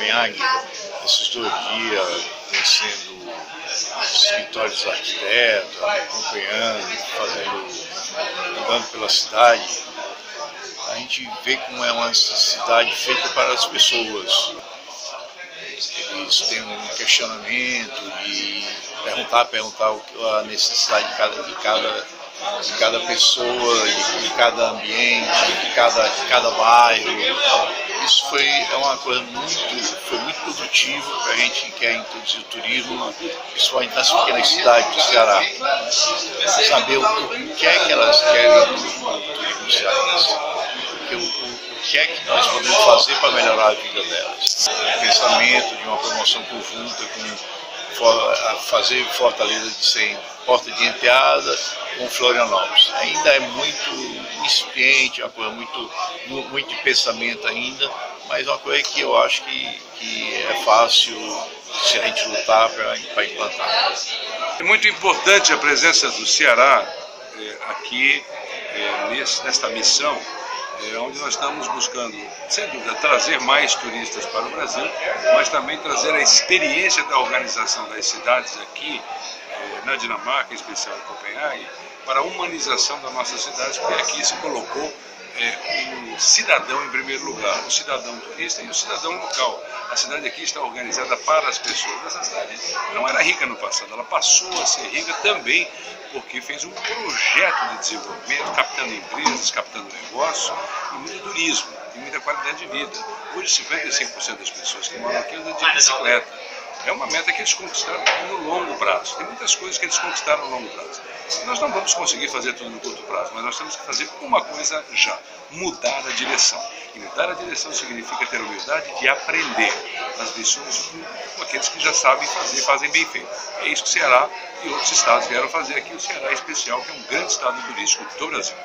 Copenhague, esses dois dias, conhecendo os escritórios dos arquitetos, acompanhando, fazendo, andando pela cidade, a gente vê como é uma cidade feita para as pessoas. Eles têm um questionamento e perguntar, perguntar a necessidade de cada, de cada, de cada pessoa, de, de cada ambiente, de cada, de cada bairro. Isso foi é uma coisa muito, foi muito produtivo para a gente que quer introduzir o turismo, principalmente nas pequenas cidades do Ceará. Saber o, que é que elas querem do, turismo cearense. O, o, o que é que nós podemos fazer para melhorar a vida delas. O pensamento de uma promoção conjunta com fazer Fortaleza de ser porta de enteada com Florianópolis. Ainda é muito incipiente, uma coisa muito, muito de pensamento ainda, mas uma coisa que eu acho que, que é fácil se a gente lutar para implantar. É muito importante a presença do Ceará é, aqui é, nesta missão é, onde nós estamos buscando, sem dúvida, trazer mais turistas para o Brasil, mas também trazer a experiência da organização das cidades aqui, é, na Dinamarca, em especial em Copenhague, para a humanização da nossa cidade, porque aqui se colocou é, o cidadão em primeiro lugar, o cidadão turista e o cidadão local. A cidade aqui está organizada para as pessoas. Essa cidade não era rica no passado, ela passou a ser rica também porque fez um projeto de desenvolvimento, captando empresas, captando negócios e muito turismo e muita qualidade de vida. Hoje, 55% das pessoas que moram aqui andam de bicicleta. É uma meta que eles conquistaram no longo prazo. Tem muitas coisas que eles conquistaram no longo prazo. Nós não vamos conseguir fazer tudo no curto prazo, mas nós temos que fazer uma coisa já: mudar a direção. E mudar a direção significa ter a humildade de aprender as lições com aqueles que já sabem fazer, fazem bem feito. É isso que o Ceará e outros estados vieram fazer aqui. O Ceará é especial, que é um grande estado turístico do Brasil.